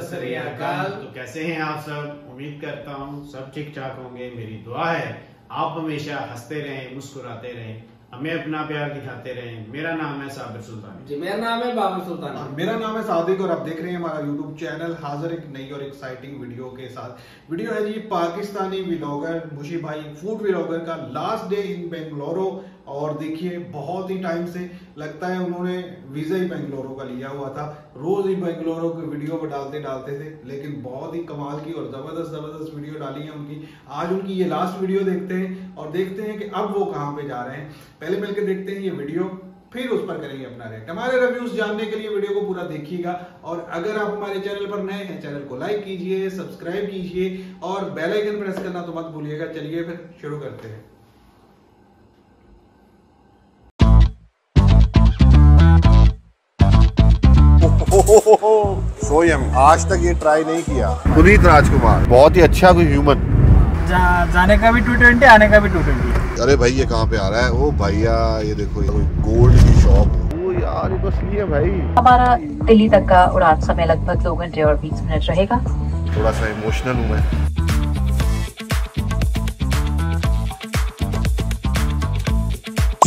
सत तो कैसे हैं आप सब? उम्मीद करता हूँ सब ठीक ठाक होंगे। मेरी दुआ है आप हमेशा हँसते रहें मुस्कुराते रहें हमें अपना प्यार दिखाते रहें। मेरा नाम है साबिर सुल्तान। जी मेरा नाम है बाबर और सुल्तान मेरा नाम है सादिक और आप देख रहे हैं हमारा यूट्यूब चैनल। हाजिर एक नई और एक्साइटिंग वीडियो के साथ। वीडियो है जी पाकिस्तानी व्लॉगर मुशी भाई फ़ूड व्लॉगर का लास्ट डे इन बेंगलोरो और देखिए, बहुत ही टाइम से लगता है उन्होंने वीज़ा ही बेंगलोरो का लिया हुआ था। रोज ही बेंगलोरो की वीडियो को डालते डालते थे, लेकिन बहुत ही कमाल की और ज़बरदस्त ज़बरदस्त वीडियो डाली है उनकी। आज उनकी ये लास्ट वीडियो देखते हैं और देखते हैं कि अब वो कहाँ पे जा रहे हैं। पहले मिलकर देखते हैं ये वीडियो फिर उस पर करेंगे अपना रेट हमारे रिव्यूज़ जानने के लिए वीडियो को पूरा देखिएगा और अगर आप हमारे चैनल पर नए हैं चैनल को लाइक कीजिए सब्सक्राइब कीजिए और बेल आइकन प्रेस करना तो मत भूलिएगा। चलिए फिर शुरू करते हैं। सोयम आज तक ये ट्राई नहीं किया। पुनीत राजकुमार बहुत ही अच्छा कोई ह्यूमन जा, जाने का भी टू ट्वेंटी आने का भी टू ट्वेंटी अरे भाई ये कहाँ पे आ रहा है? ओ भैया ये देखो ये गोल्ड की शॉप ओ यार ये बस भाई। हमारा दिल्ली तक का उड़ान समय लगभग दो घंटे और बीस मिनट रहेगा। थोड़ा सा इमोशनल हूँ मैं।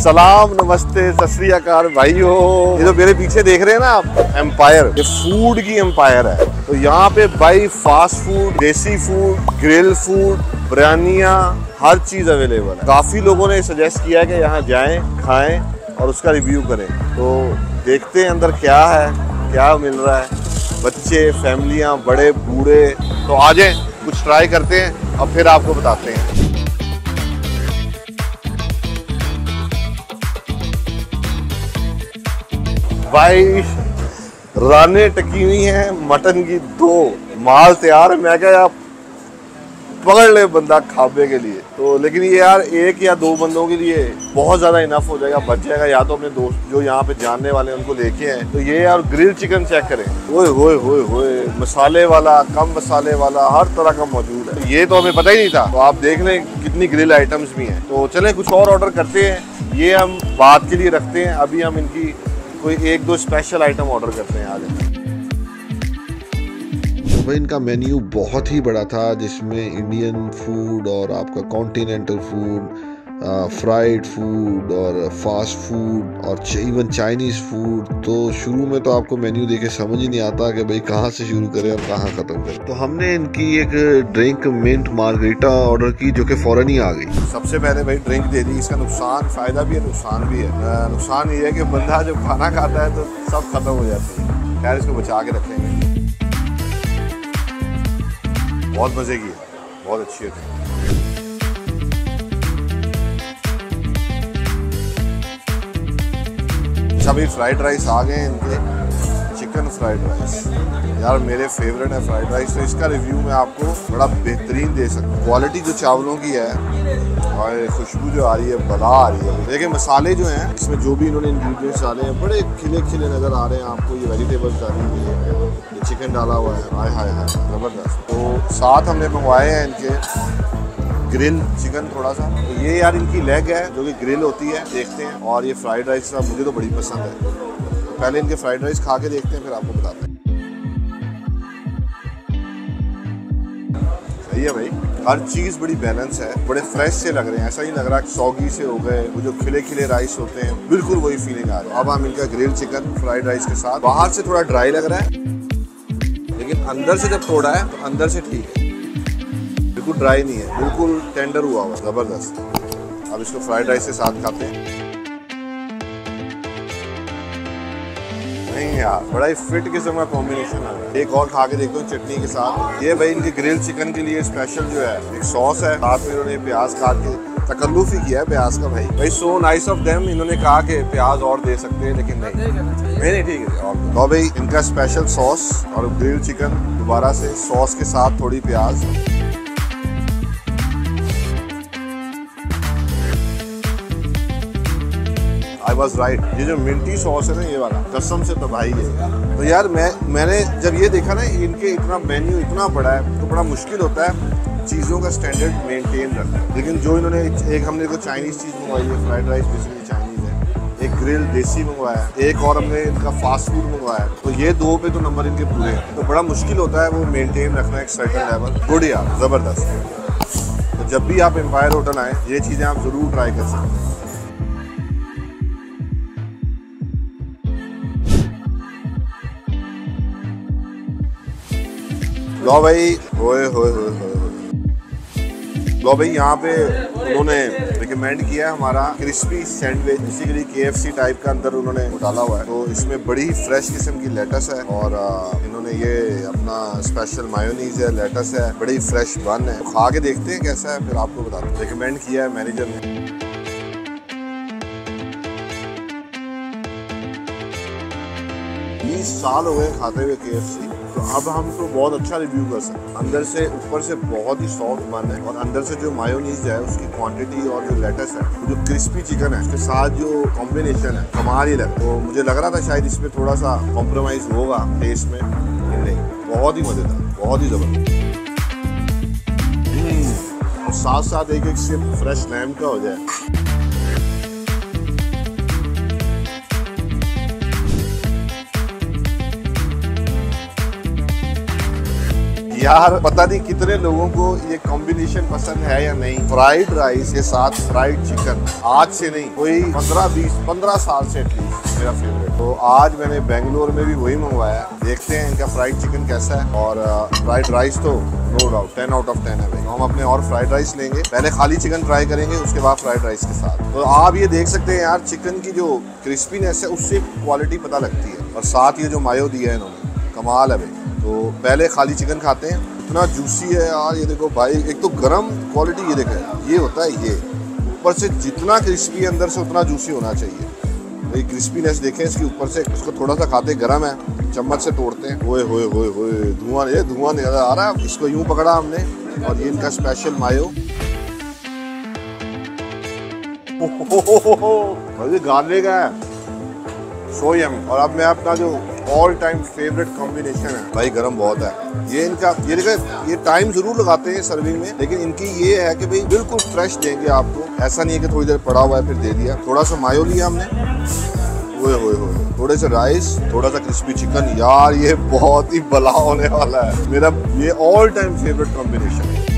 सलाम, नमस्ते, सत श्री अकाल, भाइयों। ये जो मेरे पीछे देख रहे हैं ना आप एम्पायर ये फ़ूड की एम्पायर है। तो यहाँ पे भाई फास्ट फ़ूड देसी फ़ूड ग्रिल फ़ूड बिरयानियाँ हर चीज़ अवेलेबल है। काफ़ी लोगों ने सजेस्ट किया है कि यहाँ जाएँ, खाएँ और उसका रिव्यू करें। तो देखते हैं अंदर क्या है, क्या मिल रहा है। बच्चे फैमिलियाँ बड़े, बूढ़े तो आ जाए, कुछ ट्राई करते हैं और फिर आपको बताते हैं। भाई राने टकी हुई हैं, मटन की दो माल तैयार है। मैं क्या यार, पकड़ ले बंदा खाबे के लिए। तो लेकिन ये यार एक या दो बंदों के लिए बहुत ज़्यादा इनफ हो जाएगा, बच जाएगा। या तो अपने दोस्त जो यहाँ पे जानने वाले हैं, उनको लेके आए। तो ये यार ग्रिल चिकन चेक करें। ओए होए होए होए मसाले वाला, कम मसाले वाला, हर तरह का मौजूद है। ये तो हमें पता ही नहीं था। तो आप देख लें कितनी ग्रिल आइटम्स भी हैं। तो चलें, कुछ और ऑर्डर करते हैं। ये हम बात के लिए रखते हैं। अभी हम इनकी कोई एक दो स्पेशल आइटम ऑर्डर करते हैं आज। भाई इनका मेन्यू बहुत ही बड़ा था, जिसमें इंडियन फ़ूड और आपका कॉन्टिनेंटल फ़ूड फ्राइड फ़ूड और फास्ट फ़ूड और इवन चाइनीज़ फ़ूड तो शुरू में तो आपको मेन्यू देखे समझ ही नहीं आता कि भाई कहाँ से शुरू करें और कहाँ ख़त्म करें। तो हमने इनकी एक ड्रिंक मिंट मार्गरीटा ऑर्डर की जो कि फ़ौरन ही आ गई। सबसे पहले भाई ड्रिंक दे दी, इसका नुकसान, फ़ायदा भी है, नुकसान भी है। नुकसान ये है कि बंदा जब खाना खाता है तो सब ख़त्म हो जाती है। खैर, इसको बचा के रखेंगे। बहुत मज़े की है, बहुत अच्छी है। भाई फ्राइड राइस आ गए इनके। Chicken fried rice. यार, मेरे फेवरेट है फ्राइड राइस। तो इसका रिव्यू मैं आपको बड़ा बेहतरीन दे सकता हूँ। क्वालिटी जो चावलों की है। और खुशबू जो आ रही है बला आ रही है। देखिए, मसाले जो हैं, इसमें जो भी इन्होंने इंग्रेडिएंट्स डाले हैं, बड़े खिले खिले नज़र आ रहे हैं आपको। ये वेजिटेबल्स डाली हुई है। ये चिकन डाला हुआ है। हाय हाय हाय, ज़बरदस्त। तो साथ हमने मंगवाए हैं इनके। ग्रिल चिकन थोड़ा सा तो ये यार इनकी लेग है, जो कि ग्रिल होती है, देखते हैं। और ये फ्राइड राइस का मुझे तो बड़ी पसंद है। तो पहले इनके फ्राइड राइस खा के देखते हैं, फिर आपको बताते हैं। सही है भाई। हर चीज़ बड़ी बैलेंस है। बड़े फ्रेश से लग रहे हैं। ऐसा ही लग रहा है सौगी से हो गए, वो जो खिले खिले राइस होते हैं, बिल्कुल वही फीलिंग आ रही है। अब हम इनका ग्रिल चिकन फ्राइड राइस के साथ, बाहर से थोड़ा ड्राई लग रहा है। लेकिन अंदर से जब तोड़ा है तो अंदर से ठीक है। बिल्कुल ड्राई नहीं है बिल्कुल टेंडर हुआ हुआ ज़बरदस्त। अब इसको फ्राइड राइस के साथ खाते हैं। नहीं यार बड़ा ही फिट किस्म का कॉम्बिनेशन है। एक और खा के देखता हूँ चटनी के साथ। ये भाई इनके ग्रिल चिकन के लिए स्पेशल जो है एक सॉस है। साथ में इन्होंने प्याज काट के तकल्लुफ ही किया है प्याज का भाई। भाई सो नाइस ऑफ़ देम इन्होंने कहा कि प्याज और दे सकते हैं लेकिन नहीं। नहीं नहीं ठीक है। और तो भाई इनका स्पेशल सॉस और ग्रिल चिकन दोबारा से सॉस के साथ थोड़ी प्याज। आई वॉज़ राइट ये जो मिंटी सॉस है ना, ये वाला, कसम से तबाही है तो यार, मैं, मैंने जब ये देखा ना, इनके इतना मेन्यू इतना बड़ा है तो बड़ा मुश्किल होता है चीज़ों का स्टैंडर्ड मेंटेन रखना लेकिन जो इन्होंने एक, हमने को चाइनीज़ चीज़ मंगवाई है फ्राइड राइस बेसिकली चाइनीज़ है। एक ग्रिल देसी मंगवाया, एक और हमने इनका फास्ट फ़ूड मंगवाया। तो ये दो पे तो नंबर इनके पूरे हैं। तो बड़ा मुश्किल होता है वो मेंटेन रखना एक सर्टन लेवल गुड यार, ज़बरदस्त। तो जब भी आप एम्पायर होटल आए, ये चीज़ें आप ज़रूर ट्राई कर सकते हैं। लो भाई, होए होए होए लो भाई, यहाँ पे उन्होंने रिकमेंड किया है हमारा क्रिस्पी सैंडविच बेसिकली के टाइप का अंदर उन्होंने डाला हुआ है। तो इसमें बड़ी फ्रेश किस्म की लेटस है और इन्होंने ये अपना स्पेशल मायोनीज है लेटस है, बड़ी फ्रेश बन है। तो खा के देखते हैं कैसा है, फिर आपको बताते हैं। रिकमेंड किया है मैनेजर ने। बीस साल हो गए खाते हुए के तो अब हम तो बहुत अच्छा रिव्यू कर सकते हैं। अंदर से ऊपर से बहुत ही सॉफ्ट बन है और अंदर से जो मायोनीज है उसकी क्वांटिटी और जो लेटस है जो क्रिस्पी चिकन है उसके साथ जो कॉम्बिनेशन है कमाल ही लग तो मुझे लग रहा था शायद इसमें थोड़ा सा कॉम्प्रोमाइज होगा टेस्ट में नहीं बहुत ही मज़ेदार बहुत ही ज़बरदस्त। हम्म, और साथ साथ एक एक सिर्फ़ फ्रेश लैम का हो जाए। यार, पता नहीं कितने लोगों को ये कॉम्बिनेशन पसंद है या नहीं। फ्राइड राइस के साथ फ्राइड चिकन आज से नहीं, कोई पंद्रह, बीस, पंद्रह साल से एटलीस्ट मेरा फेवरेट तो आज मैंने बेंगलोर में भी वही मंगवाया देखते हैं इनका फ्राइड चिकन कैसा है। और फ्राइड राइस तो no doubt ten out of ten है भाई। हम अपने और फ्राइड राइस लेंगे। पहले खाली चिकन ट्राई करेंगे, उसके बाद फ्राइड राइस के साथ। तो आप ये देख सकते हैं यार चिकन की जो क्रिस्पीनेस है, उससे क्वालिटी पता लगती है। और साथ ये जो मायो दिया है इन्होंने, कमाल है भाई। तो पहले खाली चिकन खाते हैं। इतना जूसी है यार, ये देखो भाई। एक तो गरम क्वालिटी ये देखें। ये होता है ये। ऊपर से जितना क्रिस्पी अंदर से उतना जूसी होना चाहिए। भाई क्रिस्पीनेस देखें इसके ऊपर से। इसको थोड़ा सा खाते गर्म है। चम्मच से तोड़ते हैं। होए होए होए होए, धुआँ ये धुआँ नहीं आ रहा है। इसको यूँ पकड़ा हमने, और ये इनका स्पेशल मायो गार्लिक है। सो यम और अब मैं अपना जो ऑल टाइम फेवरेट कॉम्बिनेशन है। भाई, गरम बहुत है। ये इनका, ये देखा, ये टाइम ज़रूर लगाते हैं सर्विंग में, लेकिन इनकी ये है कि भाई, बिल्कुल फ्रेश देंगे आपको। ऐसा नहीं है कि थोड़ी देर पड़ा हुआ है, फिर दे दिया। थोड़ा सा मायो लिया हमने। ओए ओए ओए, थोड़े से राइस थोड़ा सा क्रिस्पी चिकन यार, ये बहुत ही बला होने वाला है। मेरा, ये ऑल टाइम फेवरेट कॉम्बिनेशन है।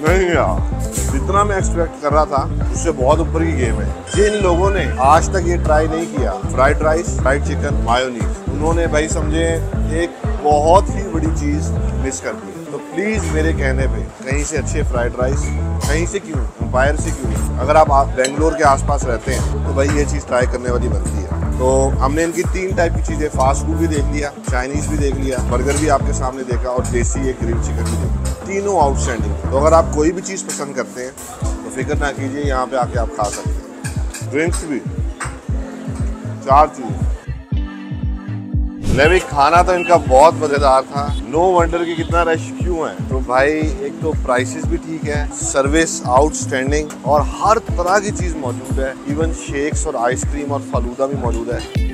नहीं यार। जितना मैं एक्सपेक्ट कर रहा था उससे बहुत ऊपर की गेम है। जिन लोगों ने आज तक ये ट्राई नहीं किया fried rice fried chicken mayonnaise उन्होंने भाई समझे एक बहुत ही बड़ी चीज़ मिस कर दी। तो प्लीज़ मेरे कहने पे कहीं से अच्छे फ्राइड राइस कहीं से क्यों एम्पायर से क्यों? अगर आप, बेंगलोर के आसपास रहते हैं तो भाई ये चीज़ ट्राई करने वाली बनती है। तो हमने इनकी तीन टाइप की चीज़ें फास्ट फ़ूड भी देख लिया चाइनीज़ भी देख लिया बर्गर भी आपके सामने देखा और देसी एक ग्रिल चिकन भी देखा तीनों आउटस्टैंडिंग तो अगर आप कोई भी चीज़ पसंद करते हैं तो फ़िक्र ना कीजिए, यहाँ पे आके आप खा सकते हैं। ड्रिंक्स भी। चार चीज़। लेवी खाना तो इनका बहुत मज़ेदार था। नो वंडर की कितना रश क्यों है। तो भाई, एक तो प्राइसेस भी ठीक है सर्विस आउटस्टैंडिंग और हर तरह की चीज़ मौजूद है। इवन शेक्स और आइसक्रीम और फालूदा भी मौजूद है।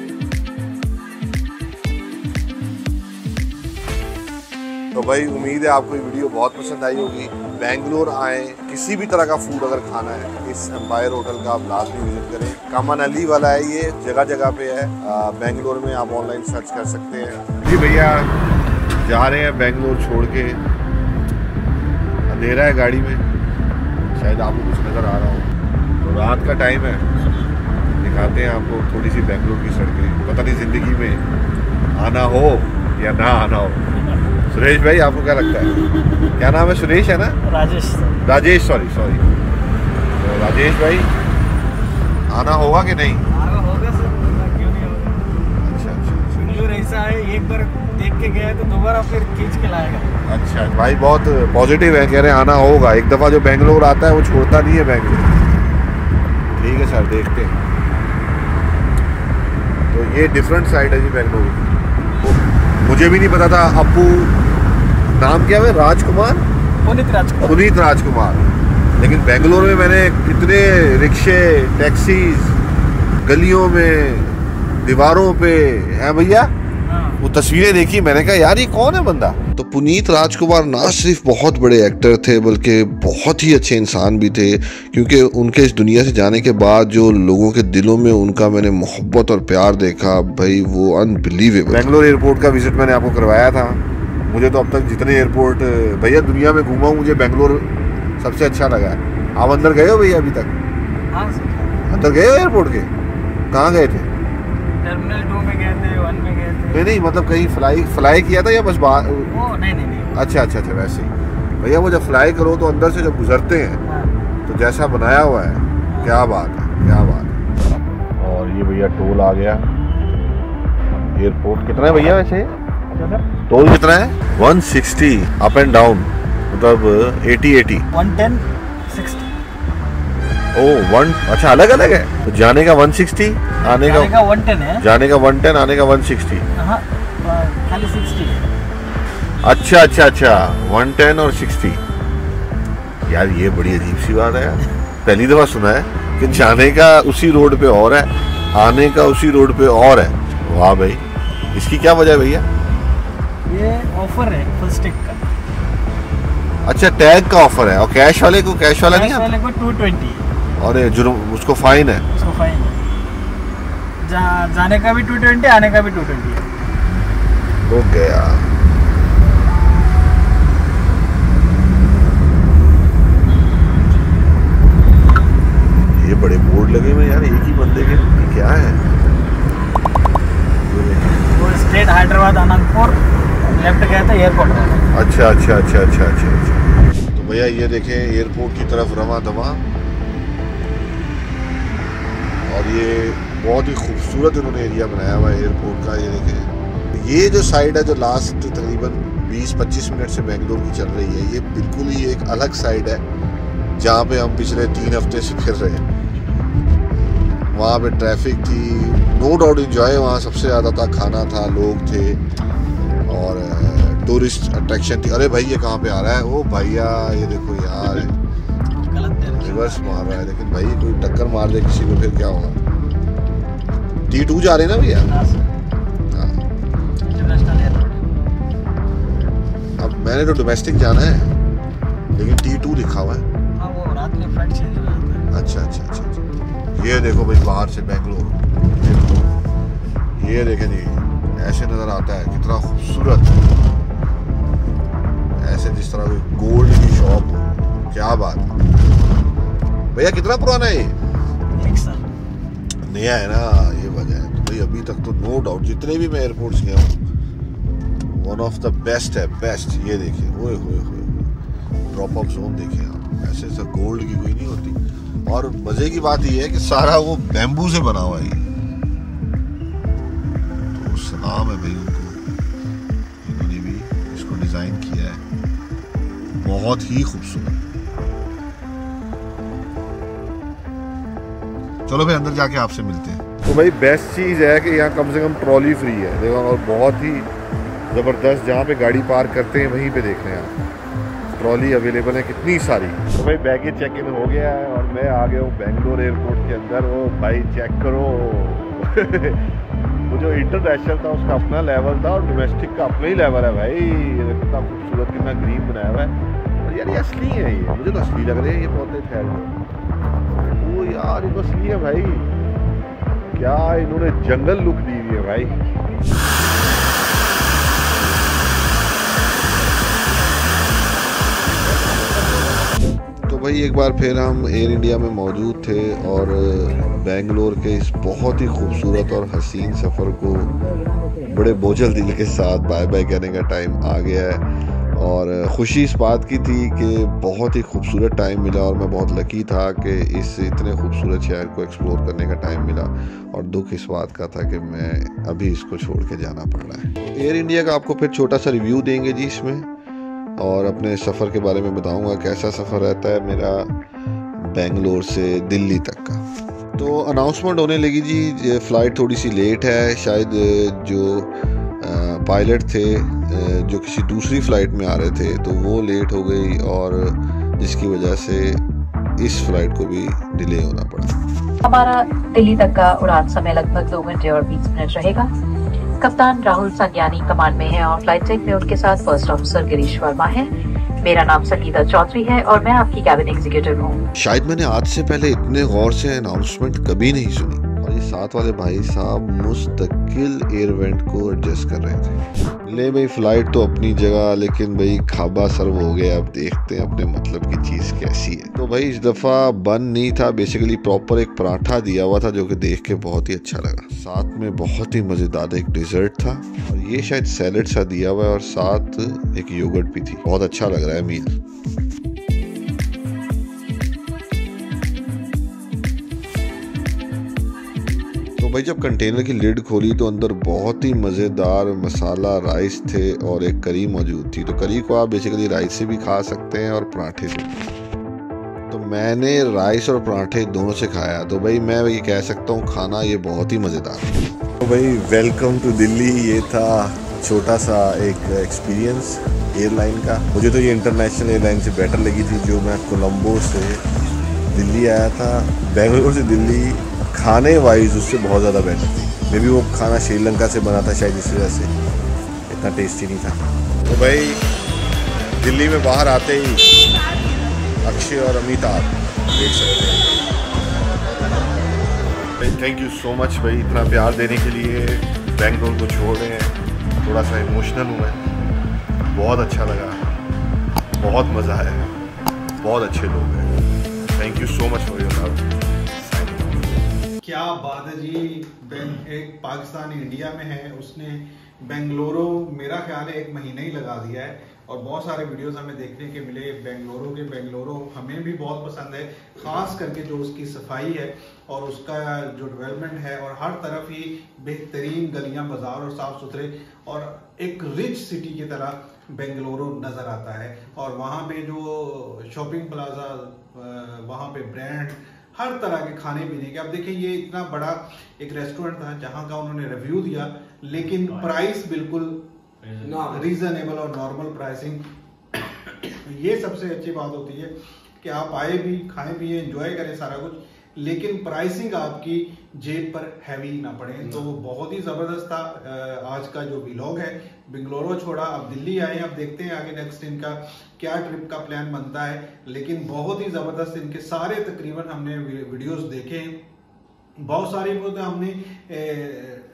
तो भाई, उम्मीद है आपको ये वीडियो बहुत पसंद आई होगी। बेंगलोर आए, किसी भी तरह का फ़ूड अगर खाना है, इस एम्पायर होटल का आप लाजमी विज़िट करें। कामन अली वाला है ये जगह जगह पे है। बेंगलोर में आप ऑनलाइन सर्च कर सकते हैं। जी भैया, जा रहे हैं बेंगलोर छोड़ के। अंधेरा है गाड़ी में। शायद आपको कुछ नज़र आ रहा हो। तो रात का टाइम है। दिखाते हैं आपको थोड़ी सी बेंगलोर की सड़कें। पता नहीं ज़िंदगी में आना हो या ना आना हो। सुरेश भाई आपको क्या लगता है। क्या नाम है? सुरेश है ना? राजेश राजेश सॉरी सॉरी तो राजेश भाई आना होगा कि नहीं? होगा सर क्यों नहीं होगा? अच्छा अच्छा। ऐसा है एक बार देख के गया तो दोबारा फिर खींच के लाएगा। अच्छा भाई बहुत पॉजिटिव है कह रहे आना होगा। एक दफ़ा जो बेंगलोर आता है वो छोड़ता नहीं है बेंगलोर ठीक है सर देखते हैं। तो ये डिफरेंट साइड है जी बेंगलोर। मुझे भी नहीं पता था अपू नाम क्या है? राजकुमार? पुनीत राजकुमार। पुनीत राजकुमार। लेकिन बेंगलोर में मैंने कितने रिक्शे टैक्सीज गलियों में दीवारों पे हैं भैया? हाँ। वो तस्वीरें देखी मैंने कहा यार ये कौन है बंदा? तो पुनीत राजकुमार ना सिर्फ़ बहुत बड़े एक्टर थे बल्कि बहुत ही अच्छे इंसान भी थे क्योंकि उनके इस दुनिया से जाने के बाद जो लोगों के दिलों में उनका मैंने मोहब्बत और प्यार देखा भाई वो अनबिलीवेबल बेंगलोर एयरपोर्ट का विज़िट मैंने आपको करवाया था। मुझे तो अब तक जितने एयरपोर्ट भैया दुनिया में घूमा हूँ मुझे बेंगलोर सबसे अच्छा लगा है। आप अंदर गए हो भैया अभी तक? हाँ अंदर गए हो एयरपोर्ट के? कहाँ गए थे? टर्मिनल टू में गए थे वन में गए थे। नहीं नहीं मतलब कहीं फ्लाई फ्लाई किया था या बस बाहर? नहीं नहीं नहीं। अच्छा अच्छा अच्छा वैसे ही। भैया वो जब फ्लाई करो तो अंदर से जब गुजरते हैं हाँ। तो जैसा बनाया हुआ है क्या बात है क्या बात है। और ये भैया टोल आ गया। एयरपोर्ट कितना है भैया वैसे? टोल कितना है? 160 अप एंड डाउन मतलब 80 80 one ten sixty O one अच्छा अलग अलग है। तो जाने का 160 आने का का वन टेन है। जाने का 110 आने का 160 हाँ खाली सिक्सटी है अच्छा अच्छा अच्छा 110 और 60 यार ये बड़ी अजीब सी बात है यार। पहली दफ़ा सुना है कि जाने का उसी रोड पे और है आने का उसी रोड पे और है। वाह भाई इसकी क्या वजह है भैया? ऑफ़र है फ़र्स्ट टिक का। अच्छा टैग का ऑफ़र है। और कैश वाले को कैश वाला नहीं कैश वाले को टू ट्वेंटी और जुर्म उसको फाइन है। उसको फाइन है। जा, जाने का भी टू ट्वेंटी आने का भी टू ट्वेंटी है। हो गया। ये बड़े बोर्ड लगे हुए यार एक ही बंदे के क्या है? वो स्टेट हैदराबाद अनंतपुर लेफ़्ट गए थे एयरपोर्ट अच्छा अच्छा अच्छा अच्छा अच्छा अच्छा। तो भैया, ये देखें एयरपोर्ट की तरफ़ रवा दवा। और ये बहुत ही खूबसूरत इन्होंने एरिया बनाया हुआ है एयरपोर्ट का, ये देखें। ये जो साइड है, जो लास्ट तकरीबन 20-25 मिनट से बेंगलोर की चल रही है, ये बिल्कुल ही एक अलग साइड है, जहाँ पे हम पिछले तीन हफ़्ते से फिर रहे हैं। वहाँ पे ट्रैफ़िक थी नो डाउट इंजॉय वहाँ सबसे ज़्यादा था, खाना था, लोग थे। और टूरिस्ट अट्रैक्शन थी। अरे भाई ये कहाँ पे आ रहा है? ओ भैया ये देखो यार। रिवर्स मार रहा है। लेकिन भाई कोई टक्कर मार दे किसी को फिर क्या होगा? टी टू जा रहे ना भैया? हाँ। हाँ। अब मैंने तो डोमेस्टिक जाना है लेकिन टी टू लिखा हुआ है। हाँ अच्छा अच्छा अच्छा अच्छा। ये देखो भाई बाहर से बेंगलोर ये देखें जी। ऐसे नज़र आता है कितना खूबसूरत ऐसे जिस तरह कोई गोल्ड की शॉप हो क्या बात है। भैया कितना पुराना है नया है ना ये वजह है। तो भाई अभी तक तो नो डाउट जितने भी मैं एयरपोर्ट्स गया हूँ वन ऑफ़ द बेस्ट है बेस्ट ये देखिए ओए होए होए ड्रॉप ऑफ़ जोन देखिए आप। ऐसे ऐसा गोल्ड की कोई नहीं होती। और मज़े की बात ये है कि सारा वो बैम्बू से बना हुआ है तो है भाई उनको। इन्होंने भी इसको डिज़ाइन किया है। बहुत ही खूबसूरत। चलो भाई, अंदर जाके आपसे मिलते हैं। तो भाई बेस्ट चीज़ है कि यहाँ कम से कम ट्रॉली फ्री है। देखो, और बहुत ही ज़बरदस्त जहाँ पे गाड़ी पार्क करते हैं, वहीं पे देख रहे हैं आप। ट्रॉली अवेलेबल है, कितनी सारी। तो भाई बैगेज चेक इन हो गया है, और मैं आ गया हूँ बेंगलोर एयरपोर्ट के अंदर। ओ भाई चेक करो। वो जो इंटरनेशनल था, उसका अपना लेवल था और डोमेस्टिक का अपना ही लेवल है भाई। कितना खूबसूरत, कितना ग्रीन बनाया हुआ है। और यार ये असली है ये। मुझे तो असली लग रहे हैं, ये पौधे ठहर वो यार, ये तो असली है भाई। क्या इन्होंने जंगल लुक दी हुई है भाई। भाई एक बार फिर हम एयर इंडिया में मौजूद थे और बेंगलोर के इस बहुत ही खूबसूरत और हसीन सफ़र को बड़े बोझल दिल के साथ बाय बाय कहने का टाइम आ गया है। और खुशी इस बात की थी कि बहुत ही खूबसूरत टाइम मिला और मैं बहुत लकी था कि इस इतने खूबसूरत शहर को एक्सप्लोर करने का टाइम मिला और दुख इस बात का था कि मैं अभी इसको छोड़ के जाना पड़ रहा है। एयर इंडिया का आपको फिर छोटा सा रिव्यू देंगे जी इसमें। और अपने सफ़र के बारे में बताऊँगा कैसा सफ़र रहता है मेरा बेंगलोर से दिल्ली तक का। तो अनाउंसमेंट होने लगी जी फ़्लाइट थोड़ी सी लेट है, शायद जो पायलट थे जो किसी दूसरी फ़्लाइट में आ रहे थे तो वो लेट हो गई और जिसकी वजह से इस फ़्लाइट को भी डिले होना पड़ा। हमारा दिल्ली तक का उड़ान समय लगभग दो घंटे और बीस मिनट रहेगा। कप्तान राहुल संज्ञानी कमांड में है और फ़्लाइट टेक में उनके साथ फ़र्स्ट ऑफिसर गिरीश वर्मा है। मेरा नाम संगीता चौधरी है और मैं आपकी कैबिन एग्जीक्यूटिव हूँ। शायद मैंने आज से पहले इतने गौर से अनाउंसमेंट कभी नहीं सुनी। ये साथ वाले भाई साहब मुस्तकिल एयर वेंट को एडजस्ट कर रहे थे। ले भाई फ़्लाइट तो अपनी जगह, लेकिन भाई खाबा सर्व हो गया। अब देखते हैं अपने मतलब की चीज़ कैसी है। तो भाई, इस दफ़ा बन नहीं था। बेसिकली प्रॉपर एक पराठा दिया हुआ था, जो कि देख के बहुत ही अच्छा लगा। साथ में बहुत ही मज़ेदार एक डिज़र्ट था, और ये शायद सैलड सा दिया हुआ है, और साथ एक योगर्ट भी थी। बहुत अच्छा लग रहा है मील भाई, जब कंटेनर की लिड खोली तो अंदर बहुत ही मज़ेदार मसाला राइस थे और एक करी मौजूद थी। तो करी को आप बेसिकली राइस से भी खा सकते हैं और पराठे से तो मैंने राइस और पराठे दोनों से खाया। तो भाई, मैं ये कह सकता हूँ, खाना ये बहुत ही मज़ेदार तो भाई वेलकम टू दिल्ली। ये था छोटा सा एक एक्सपीरियंस एयरलाइन का। मुझे तो ये इंटरनेशनल एयरलाइन से बेटर लगी थी, जो मैं कोलम्बो से दिल्ली आया था। बेंगलोर से दिल्ली खाने वाइज उससे बहुत ज़्यादा बेटर थी। मे बी वो खाना श्रीलंका से बना था शायद इस वजह से। इतना टेस्टी नहीं था। तो भाई, दिल्ली में बाहर आते ही अक्षय और अमिताभ देख सकते हैं। भाई थैंक यू सो मच भाई, इतना प्यार देने के लिए। बैंगलोर को छोड़ रहे हैं। थोड़ा सा इमोशनल हूँ मैं। बहुत अच्छा लगा। बहुत मज़ा आया। बहुत अच्छे लोग हैं। Thank you so much for your love क्या बात है जी? बें- एक पाकिस्तान इंडिया में है, उसने बेंगलुरु, मेरा ख्याल है एक महीने ही लगा दिया है। और बहुत सारे वीडियोस हमें देखने के मिले बेंगलुरु के। बेंगलुरु हमें भी बहुत पसंद है, खास करके जो उसकी सफ़ाई है और उसका जो डेवलपमेंट है और हर तरफ़ ही बेहतरीन गलियाँ, बाज़ार और साफ़ सुथरे और एक रिच सिटी की तरह बेंगलुरु नज़र आता है। और वहाँ पे जो शॉपिंग प्लाजा वहाँ पे ब्रांड हर तरह के खाने पीने के। अब देखिए ये इतना बड़ा एक रेस्टोरेंट था जहाँ का उन्होंने रिव्यू दिया लेकिन प्राइस बिल्कुल रीजनेबल और नॉर्मल प्राइसिंग ये सबसे अच्छी बात होती है कि आप आए भी खाएँ पिए एंजॉय करें सारा कुछ। लेकिन प्राइसिंग आपकी जेब पर हैवी ना पड़े। तो वो बहुत ही ज़बरदस्त था आज का जो व्लॉग है। बेंगलोरो छोड़ा अब दिल्ली आए अब देखते हैं आगे नेक्स्ट इनका क्या ट्रिप का प्लान बनता है। लेकिन बहुत ही ज़बरदस्त इनके सारे तकरीबन हमने वीडियोस देखे हैं। बहुत सारे वो तो हमने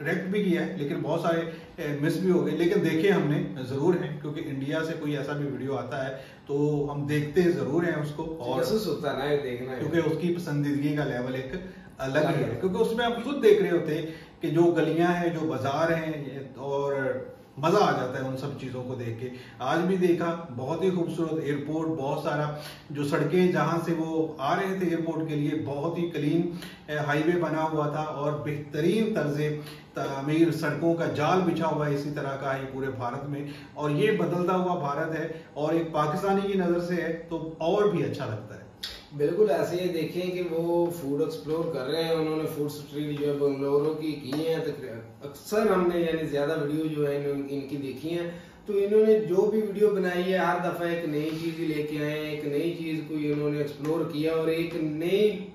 रेक्ट भी किया है लेकिन बहुत सारे मिस भी हो गए। लेकिन देखे हमने ज़रूर है क्योंकि इंडिया से कोई ऐसा भी वीडियो आता है तो हम देखते ज़रूर हैं उसको और होता है ना ये देखना है। क्योंकि उसकी पसंदीदगी का लेवल एक अलग ही। है। क्योंकि उसमें हम खुद देख रहे होते हैं कि जो गलियाँ हैं जो बाज़ार हैं और मज़ा आ जाता है उन सब चीज़ों को देख के। आज भी देखा, बहुत ही खूबसूरत एयरपोर्ट बहुत सारा जो सड़कें जहाँ से वो आ रहे थे एयरपोर्ट के लिए, बहुत ही क्लीन हाईवे बना हुआ था और बेहतरीन तर्ज तमीर सड़कों का जाल बिछा हुआ है इसी तरह का है पूरे भारत में। और ये बदलता हुआ भारत है और एक पाकिस्तानी की नज़र से है तो और भी अच्छा लगता है। बिल्कुल ऐसे ही देखें कि वो फ़ूड एक्सप्लोर कर रहे हैं, उन्होंने फ़ूड स्ट्रीट जो है बंगलोरों की की है तकरीबन अक्सर हमने यानी ज़्यादा वीडियो जो है इन- इनकी देखी है। तो इन्होंने जो भी वीडियो बनाई है, हर दफ़ा एक नई चीज़ लेके आए हैं, एक नई चीज़ को इन्होंने एक्सप्लोर किया और एक नई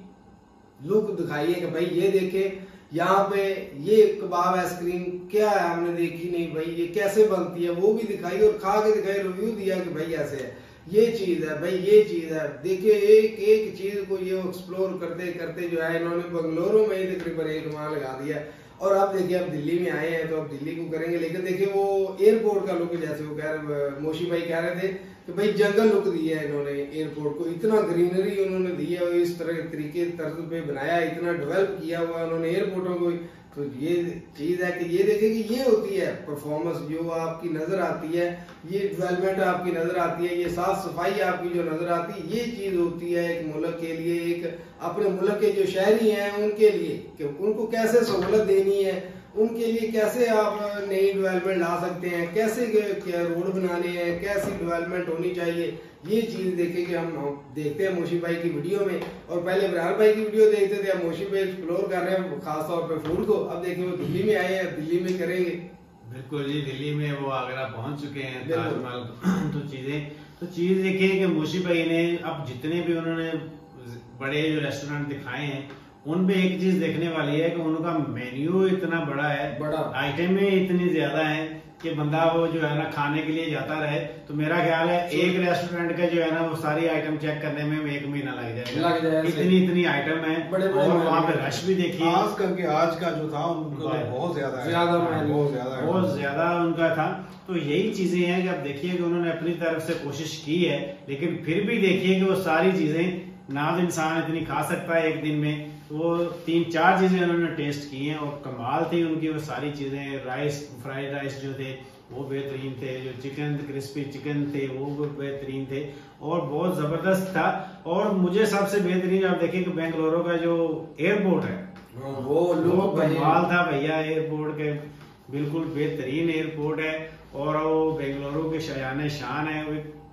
लुक दिखाई है कि भाई ये देखे, यहाँ पे ये कबाब आइसक्रीम क्या है, हमने देखी नहीं भाई, ये कैसे बनती है, वो भी दिखाई और खा के दिखाई रिव्यू दिया कि भाई ऐसे है। ये चीज़ है, भाई ये चीज़ है। देखिए, एक एक चीज़ को ये एक्सप्लोर करते करते जो है, इन्होंने बंगलोरों में ही तकरीबन एक माह लगा दिया। और आप देखिए आप दिल्ली में आए हैं तो आप दिल्ली को करेंगे। लेकिन देखिए, वो एयरपोर्ट का लुक जैसे वो कह रहे, मोशी भाई कह रहे थे कि भाई जंगल लुक दिया है इन्होंने एयरपोर्ट को। इतना ग्रीनरी उन्होंने दिया और इस तरह तरीके, तर्ज पे बनाया, इतना डेवलप किया हुआ उन्होंने एयरपोर्टों को। तो ये चीज़ है कि ये देखें कि ये होती है परफॉर्मेंस जो आपकी नज़र आती है, ये डेवलपमेंट आपकी नज़र आती है, ये साफ़ सफ़ाई आपकी जो नज़र आती है, ये चीज़ होती है एक मुल्क के लिए, एक अपने मुल्क के जो शहरी हैं उनके लिए कि उनको कैसे सहूलत देनी है उनके लिए कैसे आप नई डेवलपमेंट ला सकते हैं? कैसे क्या रोड बनाने हैं? कैसी डेवलपमेंट होनी चाहिए? ये चीज़ देखे कि हम देखते हैं मोशी भाई की वीडियो में। और पहले इमरान भाई की वीडियो देखते थे अब मोशी भाई एक्सप्लोर कर रहे हैं खास तौर पे फ़ूड को। अब देखिए वो दिल्ली में आए हैं दिल्ली में करेंगे। बिल्कुल जी दिल्ली में वो आगरा पहुँच चुके हैं ताजमहल तो चीज़ें तो चीज़ देखिए कि मोशी भाई ने अब जितने भी उन्होंने बड़े जो रेस्टोरेंट दिखाए हैं उन पे एक चीज़ देखने वाली है कि उनका मेन्यू इतना बड़ा है बड़ा। आइटमें इतनी ज़्यादा हैं कि बंदा वो जो है ना खाने के लिए जाता रहे। तो मेरा ख्याल है एक रेस्टोरेंट का जो है ना वो सारी आइटम चेक करने में एक महीना लग जाएगा। इतनी इतनी आइटम है। बड़े बड़े और वहाँ पे रश भी देखिए। खास करके आज का जो था उनको तो बहुत ज़्यादा है। ज़्यादा हाँ, बहुत ज़्यादा बहुत ज़्यादा उनका था। तो यही चीज़ें हैं कि आप देखिए कि उन्होंने अपनी तरफ़ से कोशिश की है लेकिन फिर भी देखिए कि वो सारी चीज़ें ना तो इंसान इतनी खा सकता है एक दिन में। तो वो तीन चार चीज़ें उन्होंने टेस्ट की हैं और कमाल थी उनकी वो सारी चीज़ें राइस फ्राइड राइस जो थे वो बेहतरीन थे जो चिकन क्रिस्पी चिकन थे वो बेहतरीन थे और बहुत ज़बरदस्त था और मुझे सबसे बेहतरीन आप देखें कि बेंगलुरु का जो एयरपोर्ट है वो वो लोग कमाल था भैया एयरपोर्ट के बिल्कुल बेहतरीन एयरपोर्ट है और वो बेंगलुरु के शयान शान है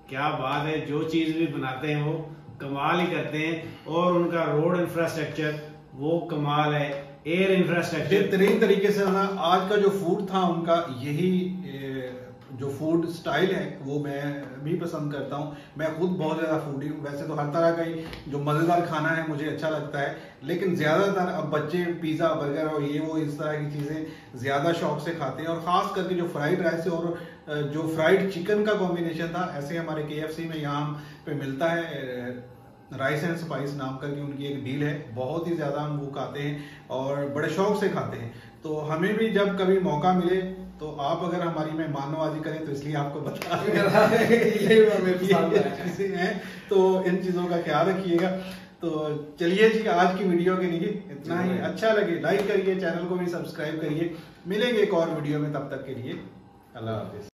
क्या बात है जो चीज़ भी बनाते हैं वो कमाल ही करते हैं और उनका रोड इंफ्रास्ट्रक्चर वो कमाल है एयर इंफ्रास्ट्रक्चर बेहतरीन तरीके से ना, आज का जो फ़ूड था, उनका यही जो फ़ूड स्टाइल है, वो मैं भी पसंद करता हूँ। मैं खुद बहुत ज़्यादा फूडी हूँ। वैसे तो हर तरह का ही जो मज़ेदार खाना है, मुझे अच्छा लगता है। लेकिन ज़्यादातर अब बच्चे पिज़्ज़ा बर्गर और ये वो इस तरह की चीज़ें ज़्यादा शौक से खाते हैं। और ख़ास करके जो फ्राइड राइस और जो फ्राइड चिकन का कॉम्बिनेशन था ऐसे हमारे के में यहाँ पे मिलता है राइस एंड स्पाइस नाम करके उनकी एक डील है। बहुत ही ज़्यादा हम वो खाते हैं और बड़े शौक से खाते हैं। तो हमें भी जब कभी मौका मिले तो आप अगर हमारी मेहमाननवाजी करें तो इसलिए आपको बता है। हैं। तो इन चीज़ों का ख्याल रखिएगा। तो चलिए जी आज की वीडियो के लिए इतना ही। अच्छा लगे लाइक करिए चैनल को भी सब्सक्राइब करिए। मिलेंगे एक और वीडियो में तब तक के लिए। अल्लाह हाफिज।